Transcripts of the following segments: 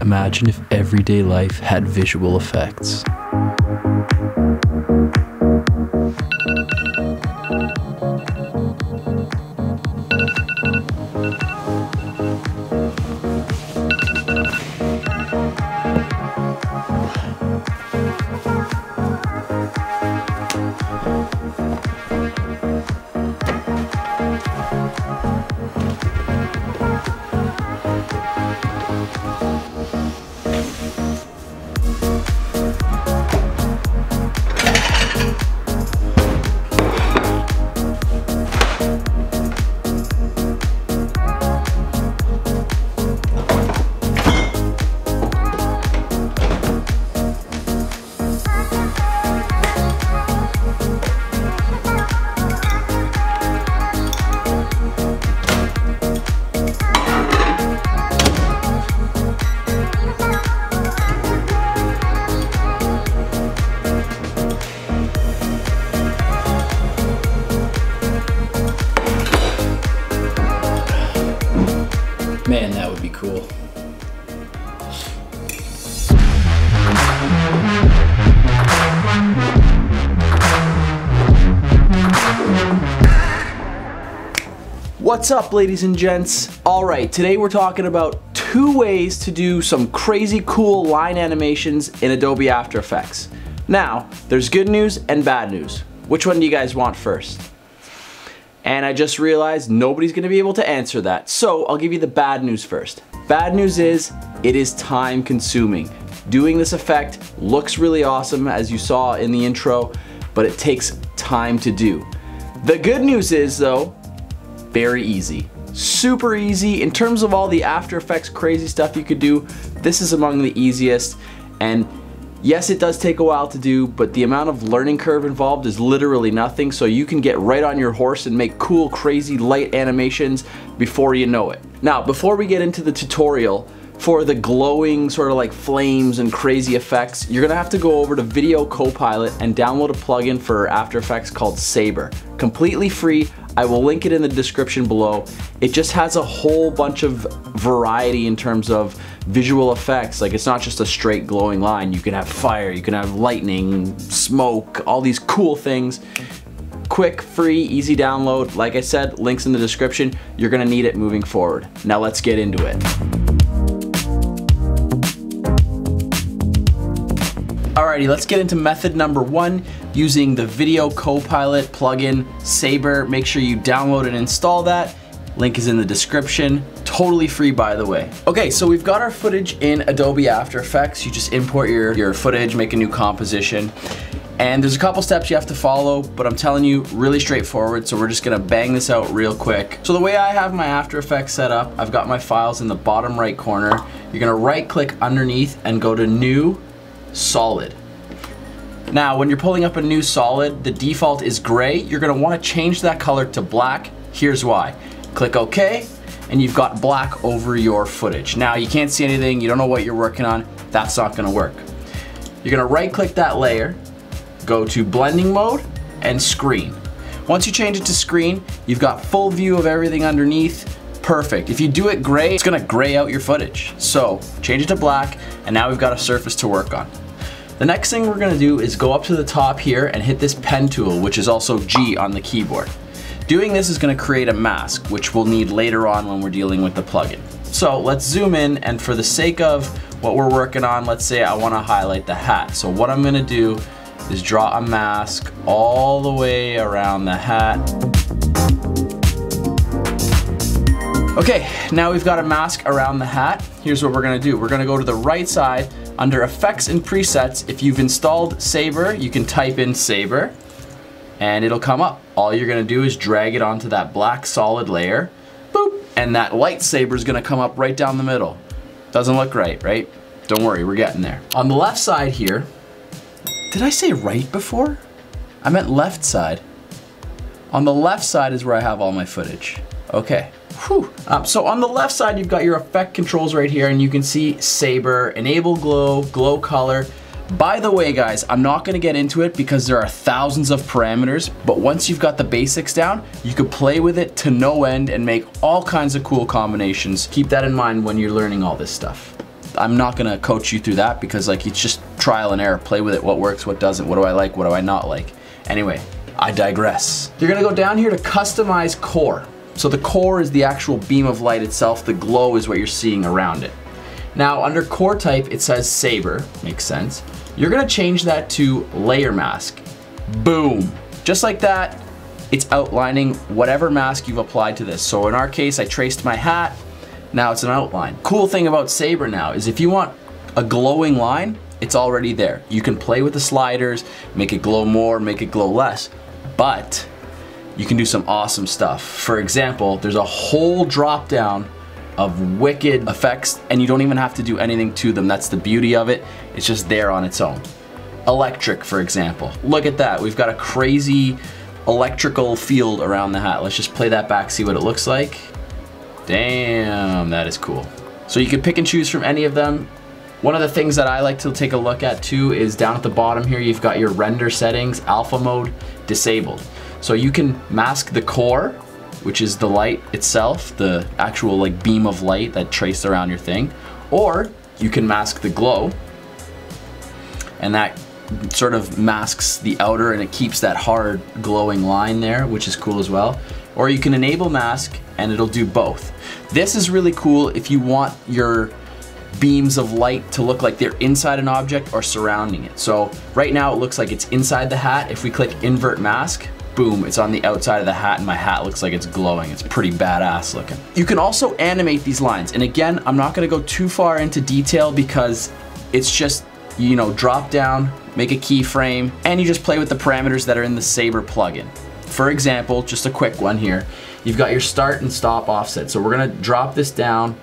Imagine if everyday life had visual effects. What's up, ladies and gents? All right, today we're talking about two ways to do some crazy cool line animations in Adobe After Effects. Now, there's good news and bad news. Which one do you guys want first? And I just realized nobody's gonna be able to answer that. So I'll give you the bad news first. Bad news is, it is time consuming. Doing this effect looks really awesome as you saw in the intro, but it takes time to do. The good news is though, very easy. Super easy. In terms of all the After Effects crazy stuff you could do, this is among the easiest. And yes, it does take a while to do, but the amount of learning curve involved is literally nothing. So you can get right on your horse and make cool, crazy light animations before you know it. Now, before we get into the tutorial, for the glowing sort of like flames and crazy effects, you're gonna have to go over to Video Copilot and download a plugin for After Effects called Saber. Completely free, I will link it in the description below. It just has a whole bunch of variety in terms of visual effects. Like it's not just a straight glowing line. You can have fire, you can have lightning, smoke, all these cool things. Quick, free, easy download. Like I said, links in the description. You're gonna need it moving forward. Now let's get into it. Alrighty, let's get into method number one using the Video Copilot plugin Saber. Make sure you download and install that. Link is in the description. Totally free, by the way. Okay, so we've got our footage in Adobe After Effects. You just import your, your footage, make a new composition. And there's a couple steps you have to follow, but I'm telling you, really straightforward, so we're just gonna bang this out real quick. So the way I have my After Effects set up, I've got my files in the bottom right corner. You're gonna right click underneath and go to New, Solid. Now, when you're pulling up a new solid, the default is gray. You're gonna wanna change that color to black. Here's why. Click OK, and you've got black over your footage. Now, you can't see anything, you don't know what you're working on, that's not gonna work. You're gonna right click that layer, go to blending mode, and screen. Once you change it to screen, you've got full view of everything underneath, perfect. If you do it gray, it's gonna gray out your footage. So, change it to black, and now we've got a surface to work on. The next thing we're gonna do is go up to the top here and hit this pen tool, which is also G on the keyboard. Doing this is gonna create a mask, which we'll need later on when we're dealing with the plugin. So let's zoom in, and for the sake of what we're working on, let's say I wanna highlight the hat. So what I'm gonna do is draw a mask all the way around the hat. Okay, now we've got a mask around the hat. Here's what we're gonna do. We're gonna go to the right side under effects and presets. If you've installed Saber, you can type in Saber and it'll come up. All you're gonna do is drag it onto that black solid layer, boop, and that lightsaber is gonna come up right down the middle. Doesn't look right, right? Don't worry, we're getting there. On the left side here, did I say right before? I meant left side. On the left side is where I have all my footage. Okay. Um, so on the left side, you've got your effect controls right here, and you can see Saber, Enable Glow, Glow Color. By the way guys, I'm not gonna get into it because there are thousands of parameters, but once you've got the basics down, you could play with it to no end and make all kinds of cool combinations. Keep that in mind when you're learning all this stuff. I'm not gonna coach you through that because like it's just trial and error. Play with it, what works, what doesn't, what do I like, what do I not like. Anyway, I digress. You're gonna go down here to customize core. So the core is the actual beam of light itself, the glow is what you're seeing around it. Now under core type, it says saber, makes sense. You're gonna change that to layer mask. Boom. Just like that, it's outlining whatever mask you've applied to this. So in our case, I traced my hat, now it's an outline. Cool thing about Saber now is if you want a glowing line, it's already there. You can play with the sliders, make it glow more, make it glow less, but you can do some awesome stuff. For example, there's a whole drop down of wicked effects and you don't even have to do anything to them. That's the beauty of it. It's just there on its own. Electric, for example. Look at that. We've got a crazy electrical field around the hat. Let's just play that back, see what it looks like. Damn, that is cool. So you can pick and choose from any of them. One of the things that I like to take a look at too is down at the bottom here, you've got your render settings, alpha mode, disabled. So you can mask the core which is the light itself, the actual like beam of light that traced around your thing, or you can mask the glow, and that sort of masks the outer and it keeps that hard glowing line there, which is cool as well. Or you can enable mask and it'll do both. This is really cool if you want your beams of light to look like they're inside an object or surrounding it. So right now it looks like it's inside the hat. If we click invert mask, boom, it's on the outside of the hat and my hat looks like it's glowing. It's pretty badass looking. You can also animate these lines. And again, I'm not gonna go too far into detail because it's just, you know, drop down, make a keyframe, and you just play with the parameters that are in the Saber plugin. For example, just a quick one here, you've got your start and stop offset. So we're gonna drop this down,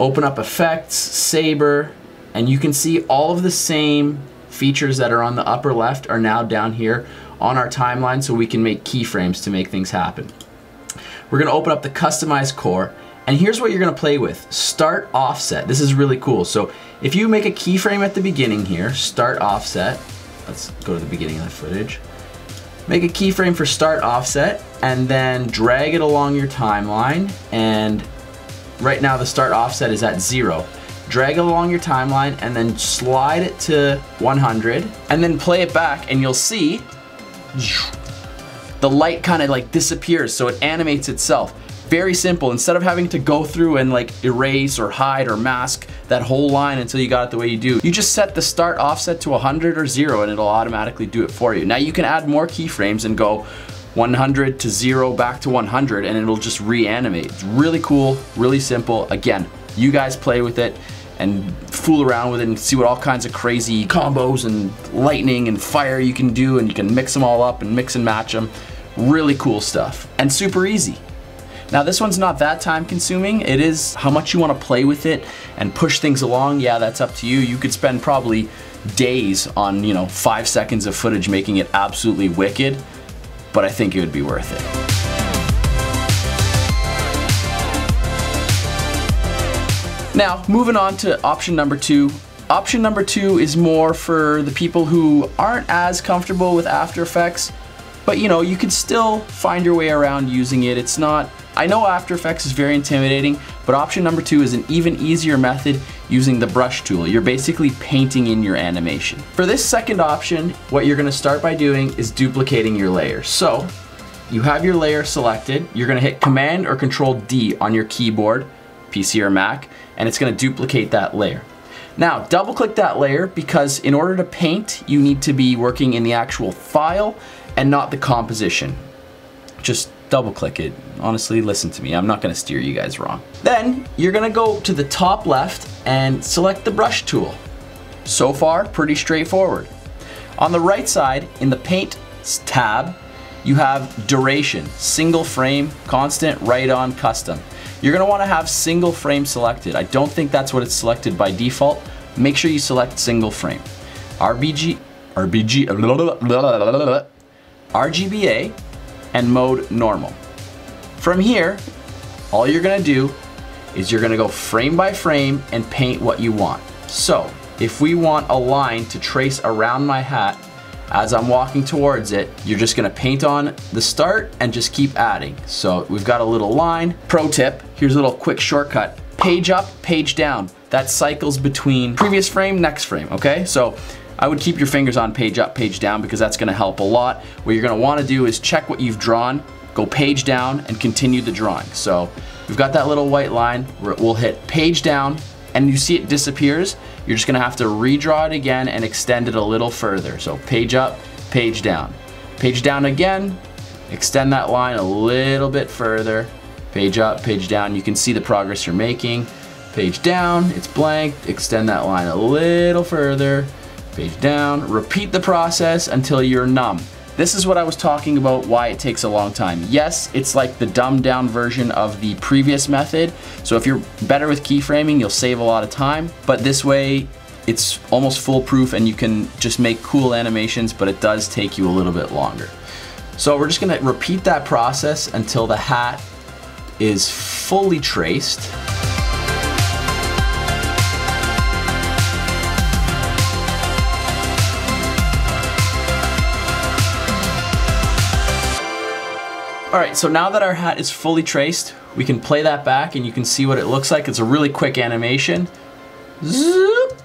open up effects, Saber, and you can see all of the same features that are on the upper left are now down here on our timeline so we can make keyframes to make things happen. We're gonna open up the customize core and here's what you're gonna play with. Start offset, this is really cool. So if you make a keyframe at the beginning here, start offset, let's go to the beginning of the footage. Make a keyframe for start offset and then drag it along your timeline and right now the start offset is at zero. Drag it along your timeline and then slide it to 100 and then play it back and you'll see the light kind of like disappears so it animates itself. Very simple, instead of having to go through and like erase or hide or mask that whole line until you got it the way you do, you just set the start offset to 100 or zero and it'll automatically do it for you. Now you can add more keyframes and go 100 to zero back to 100 and it'll just reanimate. It's really cool, really simple. Again, you guys play with it and fool around with it and see what all kinds of crazy combos and lightning and fire you can do and you can mix them all up and mix and match them. Really cool stuff and super easy. Now this one's not that time consuming. It is how much you want to play with it and push things along. Yeah, that's up to you. You could spend probably days on, you know, five seconds of footage making it absolutely wicked, but I think it would be worth it. Now, moving on to option number two. Option number two is more for the people who aren't as comfortable with After Effects, but you know, you can still find your way around using it. It's not, I know After Effects is very intimidating, but option number two is an even easier method using the brush tool. You're basically painting in your animation. For this second option, what you're gonna start by doing is duplicating your layer. So, you have your layer selected, you're gonna hit Command or Control D on your keyboard, PC or Mac, and it's gonna duplicate that layer. Now, double click that layer because in order to paint, you need to be working in the actual file and not the composition. Just double click it. Honestly, listen to me. I'm not gonna steer you guys wrong. Then you're gonna go to the top left and select the brush tool. So far, pretty straightforward. On the right side, in the paint tab, you have duration, single frame, constant, write on, custom. You're gonna wanna have single frame selected. I don't think that's what it's selected by default. Make sure you select single frame. RBG, RBG, RGBA, and mode normal. From here, all you're gonna do is you're gonna go frame by frame and paint what you want. So, if we want a line to trace around my hat, as I'm walking towards it, you're just gonna paint on the start and just keep adding. So we've got a little line. Pro tip, here's a little quick shortcut. Page up, page down. That cycles between previous frame, next frame, okay? So I would keep your fingers on page up, page down because that's gonna help a lot. What you're gonna wanna do is check what you've drawn, go page down and continue the drawing. So we've got that little white line, we'll hit page down and you see it disappears, you're just gonna have to redraw it again and extend it a little further. So page up, page down. Page down again, extend that line a little bit further. Page up, page down, you can see the progress you're making. Page down, it's blank, extend that line a little further. Page down, repeat the process until you're numb. This is what I was talking about why it takes a long time. Yes, it's like the dumbed down version of the previous method. So if you're better with keyframing, you'll save a lot of time. But this way, it's almost foolproof and you can just make cool animations, but it does take you a little bit longer. So we're just gonna repeat that process until the hat is fully traced. All right, so now that our hat is fully traced, we can play that back and you can see what it looks like. It's a really quick animation. Zoop.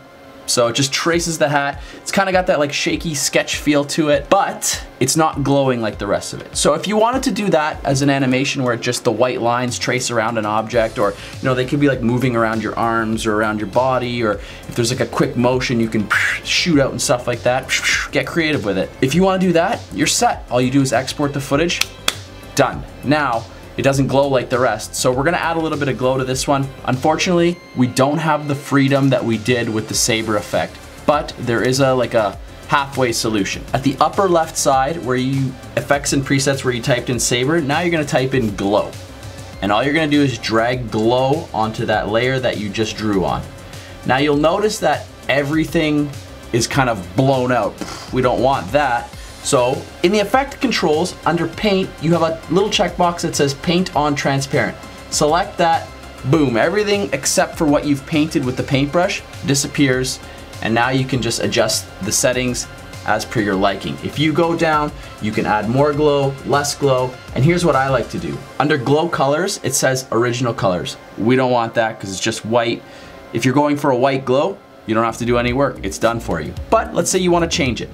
So it just traces the hat. It's kind of got that like shaky sketch feel to it, but it's not glowing like the rest of it. So if you wanted to do that as an animation where just the white lines trace around an object or, you know, they could be like moving around your arms or around your body or if there's like a quick motion you can shoot out and stuff like that, get creative with it. If you want to do that, you're set. All you do is export the footage, done. Now, it doesn't glow like the rest. So we're gonna add a little bit of glow to this one. Unfortunately, we don't have the freedom that we did with the Saber effect, but there is a like a halfway solution. At the upper left side where you, effects and presets where you typed in Saber, now you're gonna type in glow. And all you're gonna do is drag glow onto that layer that you just drew on. Now you'll notice that everything is kind of blown out. We don't want that. So in the effect controls under paint, you have a little checkbox that says paint on transparent. Select that, boom, everything except for what you've painted with the paintbrush disappears and now you can just adjust the settings as per your liking. If you go down, you can add more glow, less glow, and here's what I like to do. Under glow colors, it says original colors. We don't want that because it's just white. If you're going for a white glow, you don't have to do any work, it's done for you. But let's say you want to change it.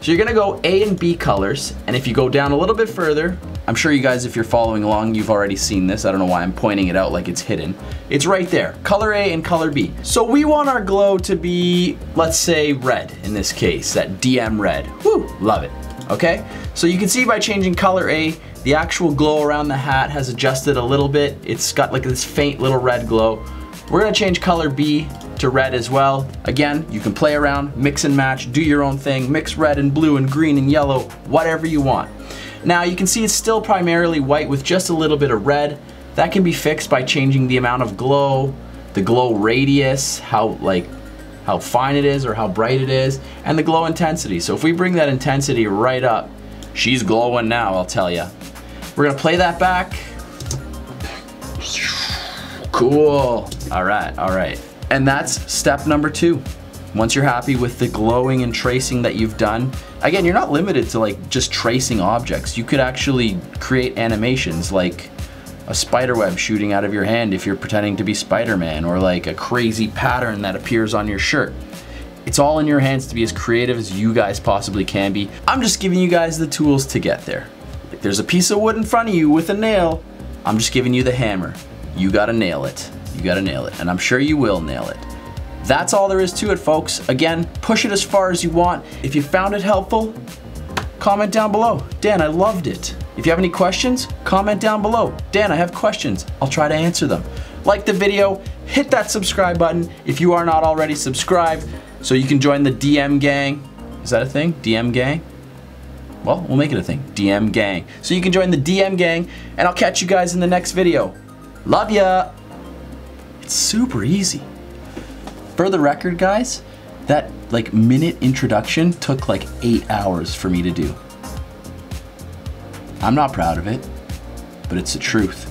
So you're gonna go A and B colors, and if you go down a little bit further, I'm sure you guys, if you're following along, you've already seen this. I don't know why I'm pointing it out like it's hidden. It's right there, color A and color B. So we want our glow to be, let's say red in this case, that DM red. Woo, love it, okay? So you can see by changing color A, the actual glow around the hat has adjusted a little bit. It's got like this faint little red glow. We're gonna change color B to red as well. Again, you can play around, mix and match, do your own thing, mix red and blue and green and yellow, whatever you want. Now you can see it's still primarily white with just a little bit of red. That can be fixed by changing the amount of glow, the glow radius, how like how fine it is or how bright it is, and the glow intensity. So if we bring that intensity right up, she's glowing now, I'll tell you. We're gonna play that back. Cool. All right, all right. And that's step number two. Once you're happy with the glowing and tracing that you've done, again, you're not limited to like just tracing objects. You could actually create animations like a spider web shooting out of your hand if you're pretending to be Spider-Man or like a crazy pattern that appears on your shirt. It's all in your hands to be as creative as you guys possibly can be. I'm just giving you guys the tools to get there. If there's a piece of wood in front of you with a nail, I'm just giving you the hammer. You gotta nail it. You gotta nail it, and I'm sure you will nail it. That's all there is to it, folks. Again, push it as far as you want. If you found it helpful, comment down below. Dan, I loved it. If you have any questions, comment down below. Dan, I have questions. I'll try to answer them. Like the video, hit that subscribe button if you are not already subscribed so you can join the DM gang. Is that a thing? DM gang? Well, we'll make it a thing. DM gang. So you can join the DM gang and I'll catch you guys in the next video. Love ya! It's super easy. For the record, guys, that like minute introduction took like eight hours for me to do. I'm not proud of it, but it's the truth.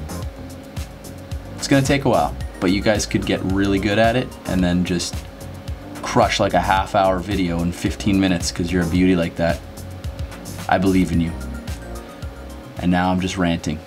It's gonna take a while, but you guys could get really good at it and then just crush like a half hour video in 15 minutes because you're a beauty like that. I believe in you. And now I'm just ranting.